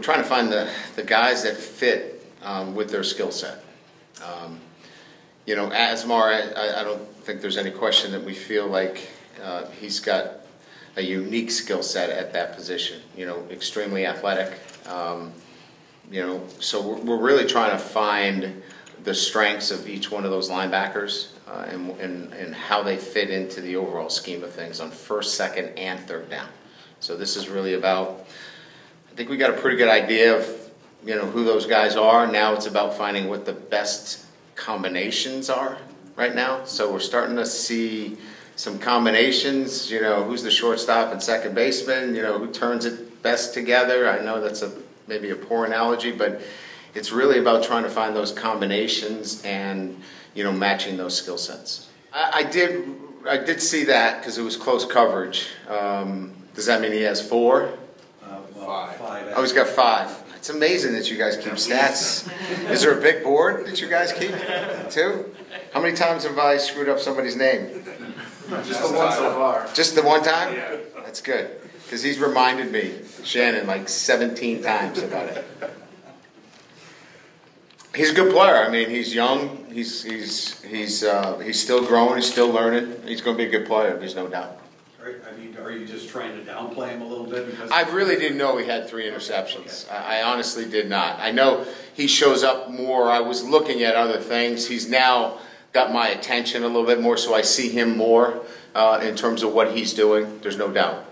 trying to find the, the guys that fit um, with their skill set. Um, you know, Asmar, I, I, don't think there's any question that we feel like uh, he's got a unique skill set at that position. You know, extremely athletic. Um, you know, so we're, we're, really trying to find the strengths of each one of those linebackers uh, and, and, and how they fit into the overall scheme of things on first, second, and third down. So this is really about. I think we got a pretty good idea of you know who those guys are. Now it's about finding what the best combinations are right now. So we're starting to see some combinations. You know, who's the shortstop and second baseman? You know, who turns it best together? I know that's a maybe a poor analogy, but it's really about trying to find those combinations and you know matching those skill sets. I, I, did I did see that because it was close coverage. Um, does that mean he has four? Well, five. five. Oh, he's got five. It's amazing that you guys keep stats. Is there a big board that you guys keep? too? How many times have I screwed up somebody's name? Just the one so far. Just the one time? Yeah. That's good. Because he's reminded me, Shannon, like 17 times about it. He's a good player. I mean, he's young. He's he's he's uh, he's still growing. He's still learning. He's going to be a good player. There's no doubt. I mean, are you just trying to downplay him a little bit? Because I really didn't know he had three interceptions. Okay. I, I honestly did not. I know he shows up more. I was looking at other things. He's now got my attention a little bit more, so I see him more uh, in terms of what he's doing. There's no doubt.